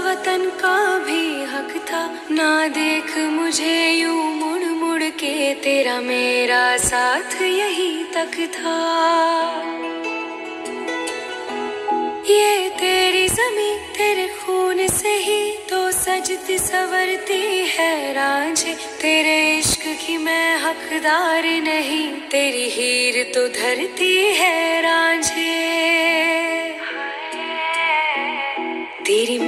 वतन का भी हक था। ना देख मुझे यू मुड़ मुड़ के तेरा मेरा साथ यही तक था। ये तेरी जमी तेरे खून से ही तो सजती सवरती है रांझे। तेरे इश्क की मैं हकदार नहीं, तेरी हीर तो धरती है रांझे।